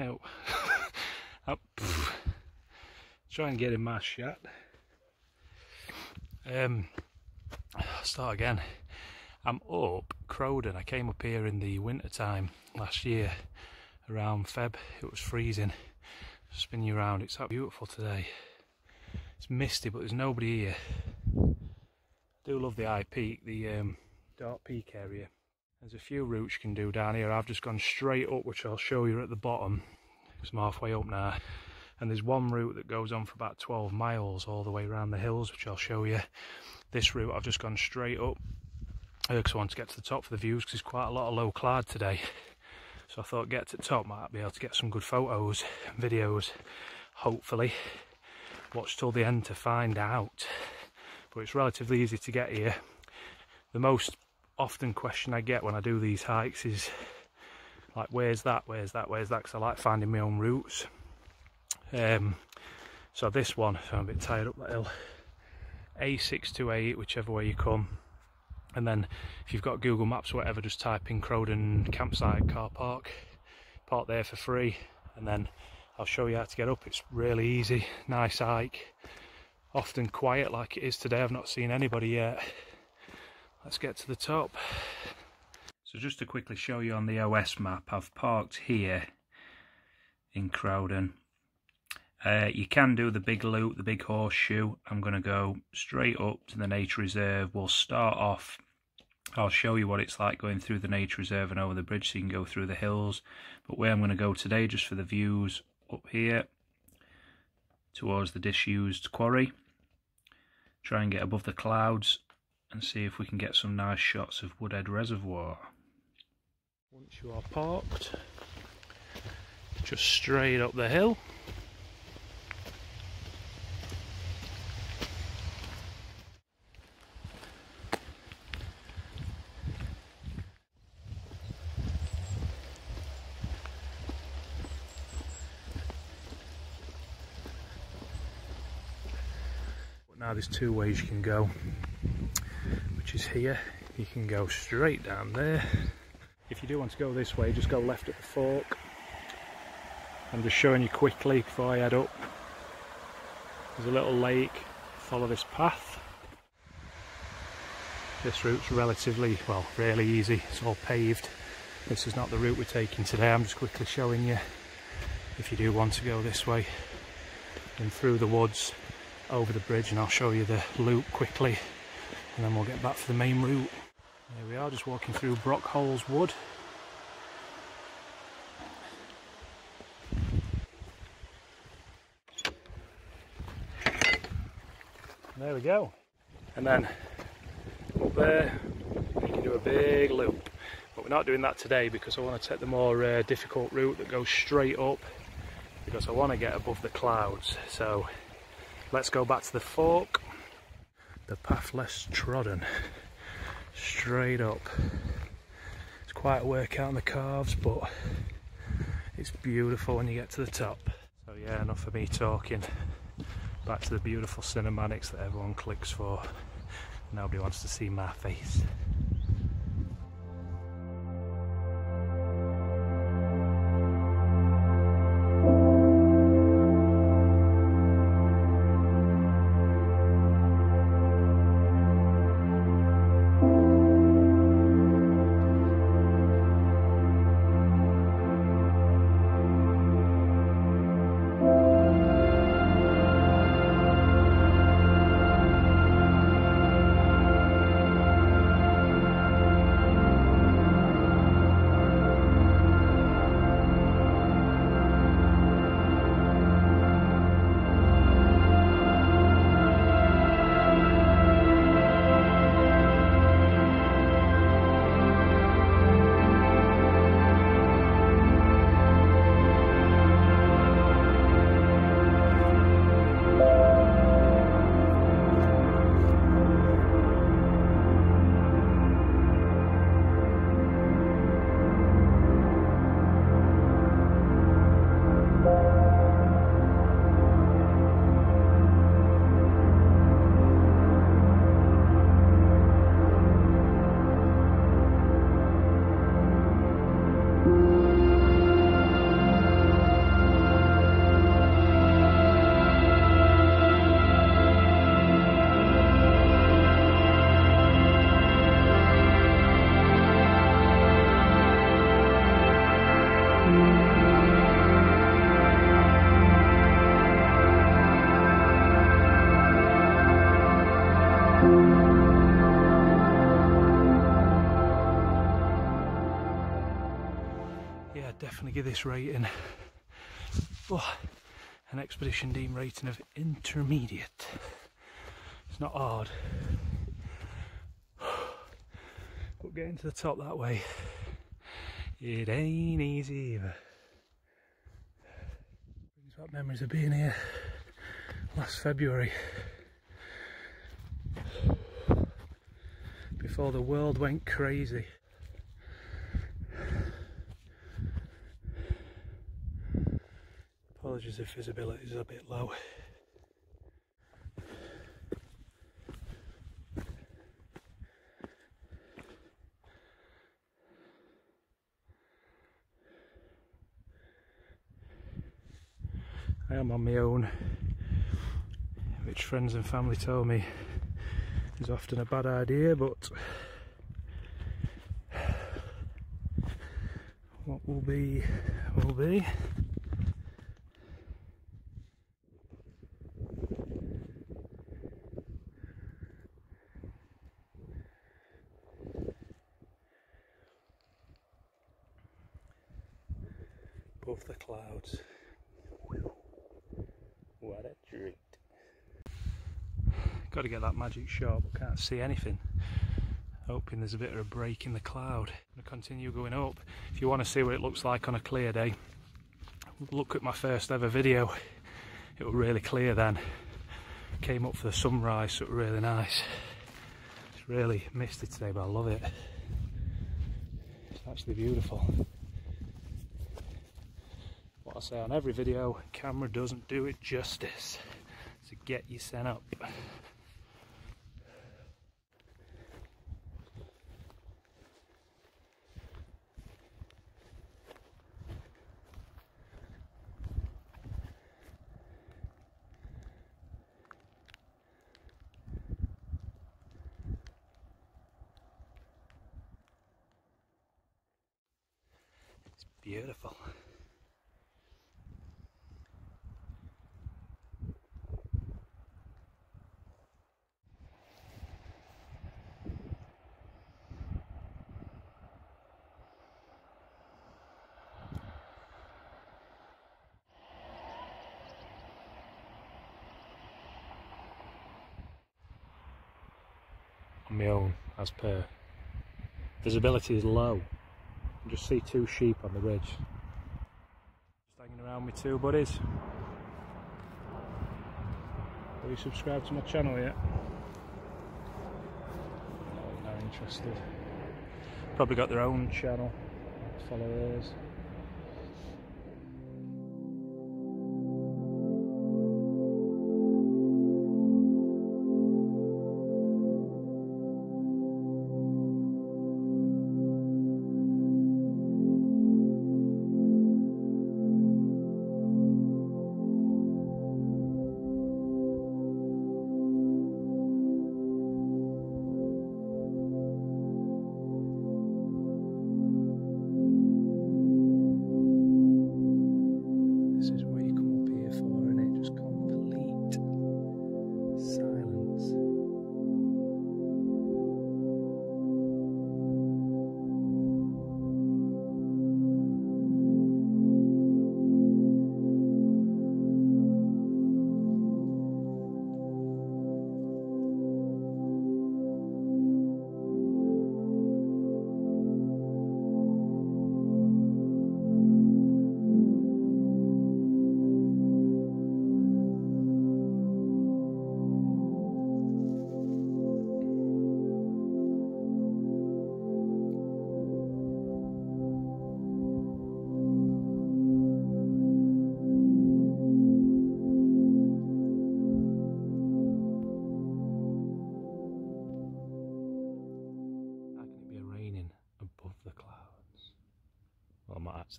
Oh, try and get in my shot. Um, start again. I'm up Crowden. I came up here in the winter time last year around Feb. It was freezing. Spin you around. It's so beautiful today. It's misty, but there's nobody here. I do love the high peak, the um, dark peak area. There's a few routes you can do down here. I've just gone straight up, which I'll show you at the bottom. I'm halfway up now. And there's one route that goes on for about 12 miles all the way around the hills, which I'll show you. This route, I've just gone straight up uh, because I want to get to the top for the views because there's quite a lot of low cloud today. So I thought get to the top, might be able to get some good photos, videos, hopefully. Watch till the end to find out. But it's relatively easy to get here. The most often question I get when I do these hikes is like where's that where's that where's that? Because I like finding my own routes. Um, so this one so I'm a bit tired up that hill. A628 whichever way you come. And then if you've got Google Maps or whatever just type in Crowden campsite car park. Park there for free. And then I'll show you how to get up. It's really easy. Nice hike. Often quiet like it is today. I've not seen anybody yet let's get to the top. So just to quickly show you on the OS map, I've parked here in Crowden. Uh, you can do the big loop, the big horseshoe. I'm going to go straight up to the nature reserve. We'll start off, I'll show you what it's like going through the nature reserve and over the bridge so you can go through the hills. But where I'm going to go today, just for the views, up here towards the disused quarry. Try and get above the clouds and see if we can get some nice shots of Woodhead Reservoir. Once you are parked, just straight up the hill. now there's two ways you can go which is here. You can go straight down there. If you do want to go this way, just go left at the fork. I'm just showing you quickly before I head up. There's a little lake, follow this path. This route's relatively, well, really easy, it's all paved. This is not the route we're taking today, I'm just quickly showing you if you do want to go this way. In through the woods, over the bridge, and I'll show you the loop quickly and then we'll get back for the main route. There we are, just walking through Brockholes Wood. There we go. And then up there, you can do a big loop. But we're not doing that today because I want to take the more uh, difficult route that goes straight up because I want to get above the clouds. So let's go back to the fork the path less trodden. Straight up. It's quite a workout on the calves but it's beautiful when you get to the top. So yeah enough of me talking. Back to the beautiful cinematics that everyone clicks for. Nobody wants to see my face definitely give this rating oh, an Expedition Dean rating of intermediate. It's not hard, but getting to the top that way, it ain't easy either. Brings back memories of being here last February. Before the world went crazy. Apologies if visibility is a bit low. I am on my own, which friends and family told me is often a bad idea, but what will be, will be. Above the clouds. What a treat. Got to that magic shot, can't see anything. Hoping there's a bit of a break in the cloud. To continue going up. If you want to see what it looks like on a clear day, look at my first ever video. It was really clear then. Came up for the sunrise, so it was really nice. It's really misty today, but I love it. It's actually beautiful. What I say on every video, camera doesn't do it justice. So get you set up. It's beautiful. on my own as per. Visibility is low. Just see two sheep on the ridge. Just hanging around with two buddies. Are you subscribed to my channel yet? No, not interested. Probably got their own channel. Follow theirs.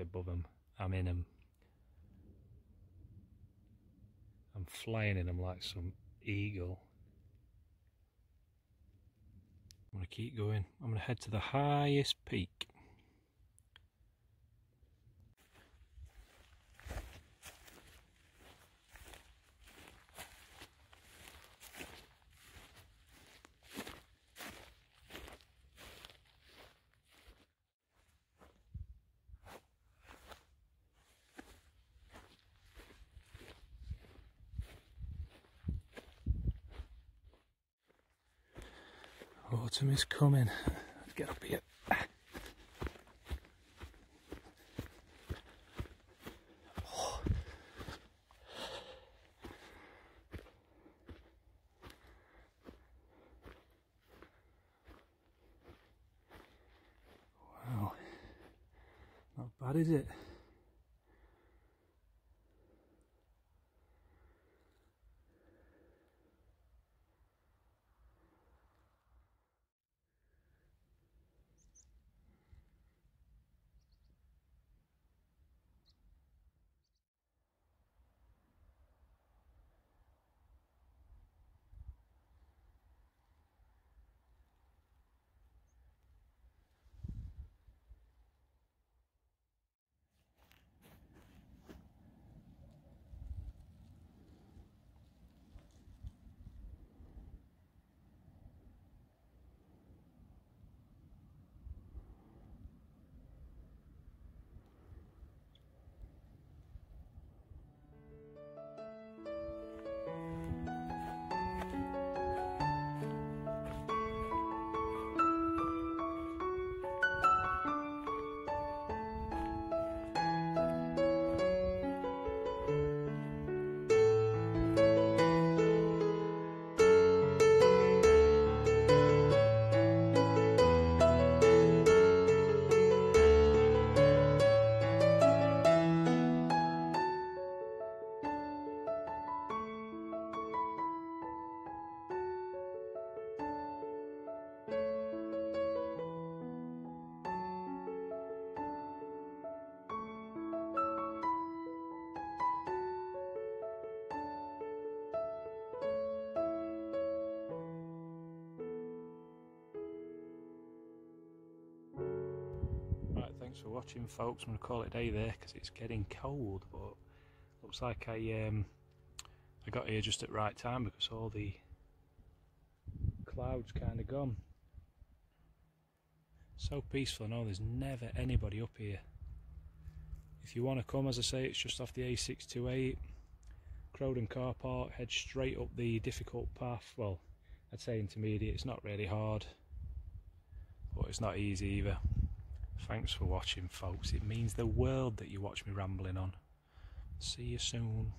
Above them. I'm in them. I'm flying in them like some eagle. I'm going to keep going. I'm going to head to the highest peak. Autumn is coming. Let's get up here. For watching folks. I'm going to call it a day there because it's getting cold but looks like I um, I got here just at right time because all the clouds kind of gone. So peaceful, I know there's never anybody up here. If you want to come, as I say, it's just off the A628, Crowden Car Park, head straight up the difficult path. Well, I'd say intermediate, it's not really hard, but it's not easy either. Thanks for watching, folks. It means the world that you watch me rambling on. See you soon.